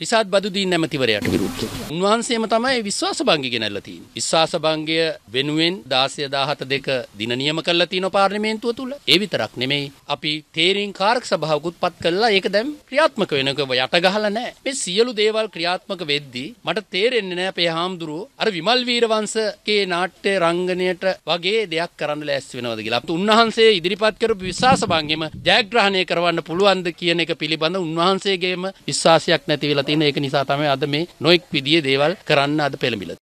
රිසාත් බදුදීන් නැමතිවරයට විරුද්ධව. උන්වහන්සේම තමයි විශ්වාස භංගය ගෙනල්ලා තියෙන්නේ. විශ්වාස භංගය වෙනුවෙන් 16 17 දෙක දින නියම කරලා තියෙන පාර්ලිමේන්තුව තුල. ඒ විතරක් නෙමෙයි අපි තේරීම් කාරක සභාවකුත් පත් කළා. ඒක දැන් ක්‍රියාත්මක වෙනක යට ගහලා නැහැ. මේ සියලු දේවල් ක්‍රියාත්මක වෙද්දී මට තේරෙන්නේ නැහැ අපේ හාමුදුරුවෝ අර විමල් වීරවංශගේ නාට්‍ය රංගනයට වගේ දෙයක් කරන්න ලෑස්ති වෙනවද කියලා. අපිට උන්වහන්සේ ඉදිරිපත් කරපු විශ්වාස භංගෙම ජයග්‍රහණය කරවන්න පුළුවන්ද කියන එක පිළිබඳ උන්වහන්සේගේම විශ්වාසයක් නැති වෙලා තියෙන ඒක නිසා තමයි අද මේ නොඑක් විදිහේ දේවල් කරන්න අද පෙළඹිලා